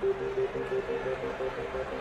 Thank you.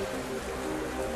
you